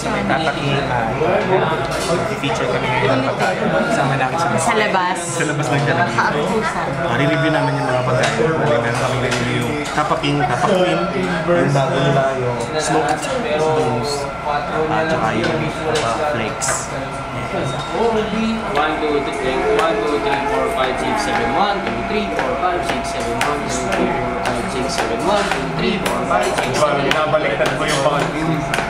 kasi may tatakil uh, ah, i-feature kami ngayon ng pagkain. Kasama namin sa. Sa labas. Sa labas lang dyan. Nakakapusan. Uh, re-review namin yung mga pagkain. Bali, meron kami re-review yung tapaking, tapakin, yung bago nila, yung smoked bones, at saka yung ah, flakes. One, two, three, one, two, three, four, five, six, seven, one, two, three, four, five, six, seven, one, two, three, four, five, six, seven, one, two, three, four, five, six, seven, one. Nabaliktad ko yung pangalim.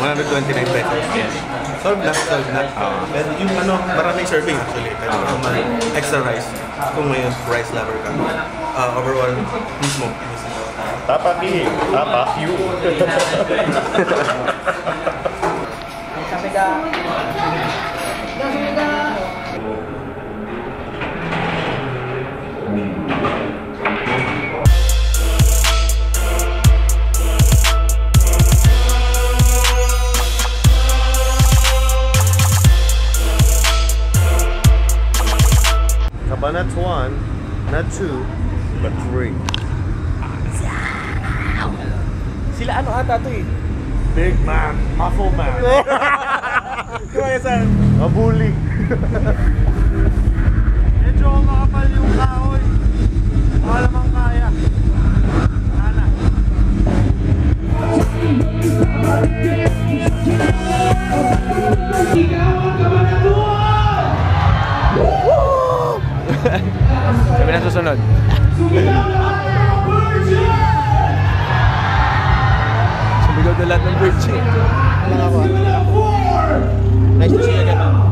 129 pesos. Yes. Solve na, solve na. Pero yung ano, maraming serving actually. Pero uh extra rice kung may rice lover ka. Uh, overall, mismo. mismo. Tapak E, tapak U. Cabanats 1, not 2, but 3. Sila ano ata to eh? Big man, muscle man. Kaya sa... Mabuli. Medyo makapal yung kahoy. Baka lamang kaya. Sana. Sabi na susunod. Sumigaw na lahat ng virgin. Nice to see you again.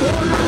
Oh,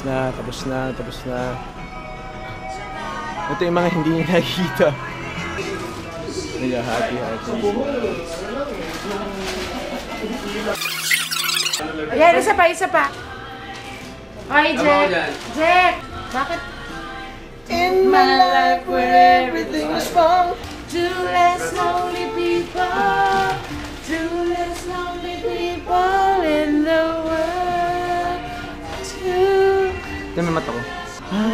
Tapos na, tapos na, tapos na. Ito yung mga hindi niya nakikita. Naghahati-hati. Ayan, isa pa, isa pa. Okay, Jack. Jack, bakit?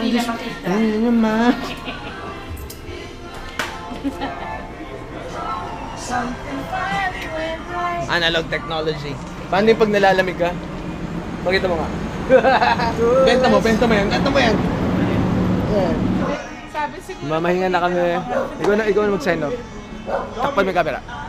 Hindi na makita. Funny went right Analog technology. Paano yung pag nalalamig ka? Pakita mo nga. benta mo, benta mo yan. Benta mo yan. Sabi siguro Mamahinga na kami. Ikaw na, ikaw na mag-sign off. Takpan mo yung camera.